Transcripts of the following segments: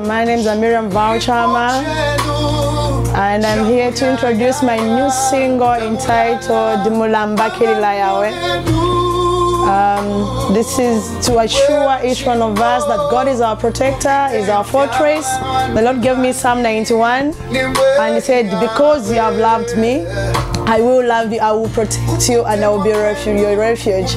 My name is Mirriam VoW Chama, and I'm here to introduce my new single entitled Mulambakilila Yahweh. Um, this is to assure each one of us that God is our protector, is our fortress. The Lord gave me Psalm 91, and He said, Because you have loved me, I will love you, I will protect you, and I will be your refuge.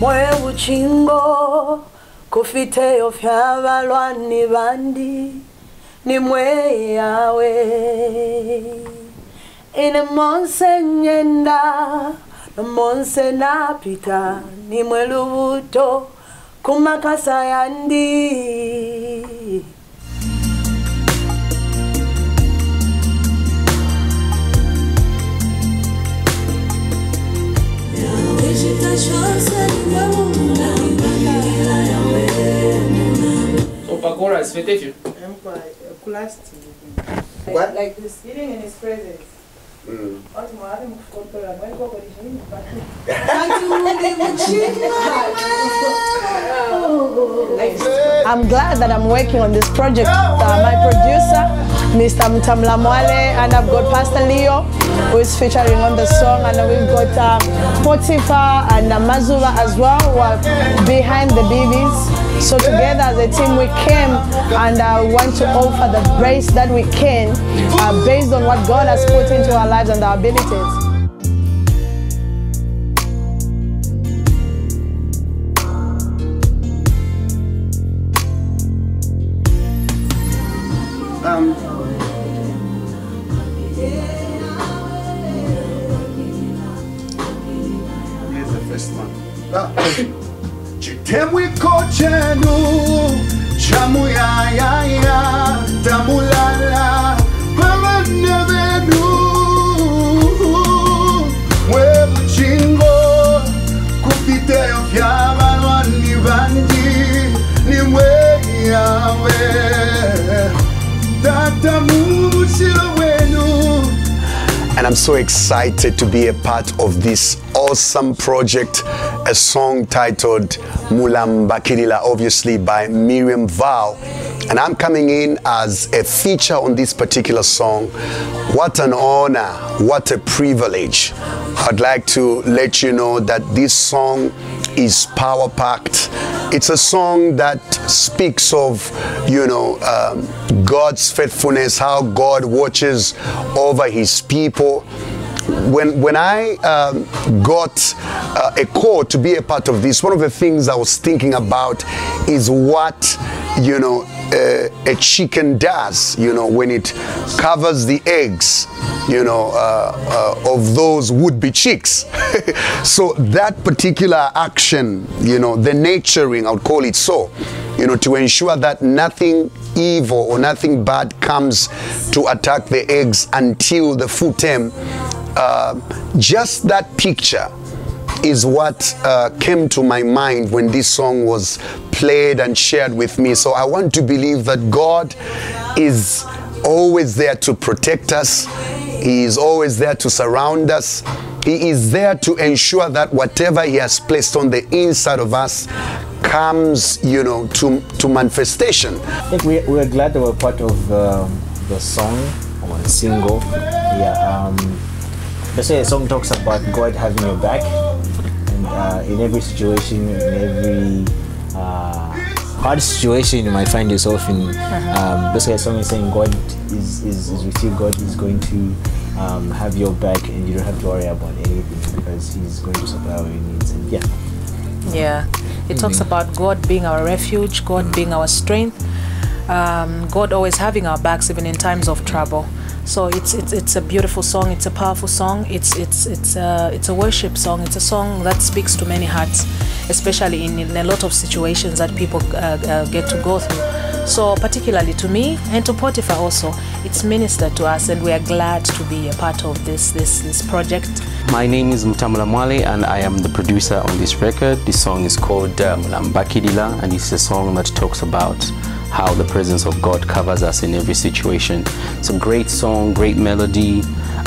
mwebukingo kufiteyo vyavalwani vandi nimwe yawe. Ine monse nyenda nomonse napita nimwe lubuto kumakasa yandi So Pakoras, fete tu. What? Like this, sitting in his presence. Mm. I'm glad that I'm working on this project. Uh, my producer, Mr. Mutamula Mwale, and I've got Pastor Leo, who is featuring on the song, and we've got uh, Potiphar and uh, Mazuba as well, who are behind the BVs. So together as a team, we came and uh, want to offer the grace that we can, uh, based on what God has put into our lives and our abilities. Um, here's the first one. Ah. Chitemwiko chenu chamuyayaya tamulala pavana venu and I'm so excited to be a part of this awesome project, a song titled Mulambakilila, obviously by Mirriam VoW. And I'm coming in as a feature on this particular song. What an honor, what a privilege. I'd like to let you know that this song is power packed. It's a song that speaks of, you know, um, God's faithfulness, how God watches over his people. When, when I um, got uh, a call to be a part of this, one of the things I was thinking about is what, you know, uh, a chicken does, you know, when it covers the eggs, you know, uh, uh, of those would-be chicks. so that particular action, you know, the nurturing, I would call it so, you know, to ensure that nothing evil or nothing bad comes to attack the eggs until the full term. Uh, just that picture is what uh, came to my mind when this song was played and shared with me. So I want to believe that God is always there to protect us. He is always there to surround us. He is there to ensure that whatever He has placed on the inside of us comes, you know, to, to manifestation. I think we, we're glad that we're part of um, the song or the single. Yeah, um, basically the song talks about God having your back uh, in every situation, in every uh, hard situation you might find yourself in. Um, basically is saying God is, is, is with you, God is going to um, have your back and you don't have to worry about anything because He's going to supply all your needs. And yeah, Yeah. It talks about God being our refuge, God being our strength. um, God always having our backs even in times of trouble. So it's, it's it's a beautiful song. It's a powerful song. It's it's it's a it's a worship song. It's a song that speaks to many hearts, especially in, in a lot of situations that people uh, uh, get to go through. So particularly to me and to Potiphar also, it's ministered to us, and we are glad to be a part of this this this project. My name is Mutamula Mwale and I am the producer on this record. This song is called uh, Mulambakilila and it's a song that talks about how the presence of God covers us in every situation. It's a great song, great melody,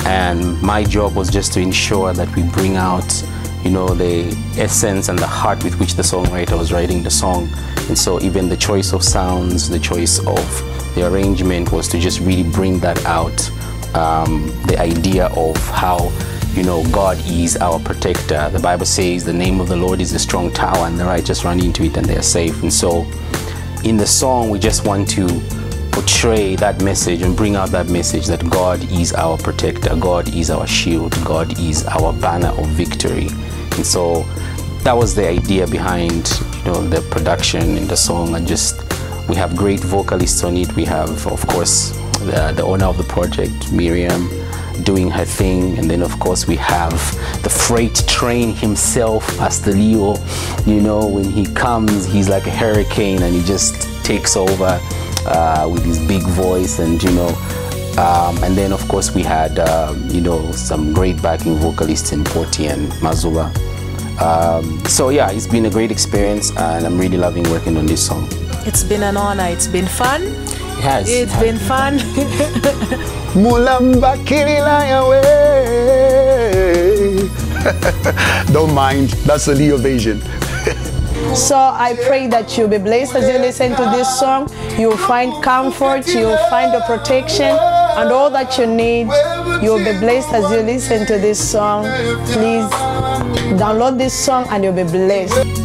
and my job was just to ensure that we bring out, you know, the essence and the heart with which the songwriter was writing the song. And so even the choice of sounds, the choice of the arrangement was to just really bring that out. Um, the idea of how you know, God is our protector. The Bible says the name of the Lord is a strong tower and the righteous run into it and they are safe. And so in the song, we just want to portray that message and bring out that message that God is our protector, God is our shield, God is our banner of victory. And so that was the idea behind you know the production and the song and just we have great vocalists on it. We have of course the, the owner of the project, Mirriam, doing her thing. And then, of course, we have the freight train himself, Pastor Leo. You know, when he comes, he's like a hurricane and he just takes over uh, with his big voice and, you know, um, and then, of course, we had, uh, you know, some great backing vocalists in Poti and Mazuba. Um, so, yeah, it's been a great experience and I'm really loving working on this song. It's been an honor. It's been fun. It has. It's been fun. Mulambakilila Yahweh. Don't mind, that's the Leo version. So I pray that you'll be blessed as you listen to this song. You'll find comfort, you'll find the protection and all that you need. You'll be blessed as you listen to this song. Please download this song and you'll be blessed.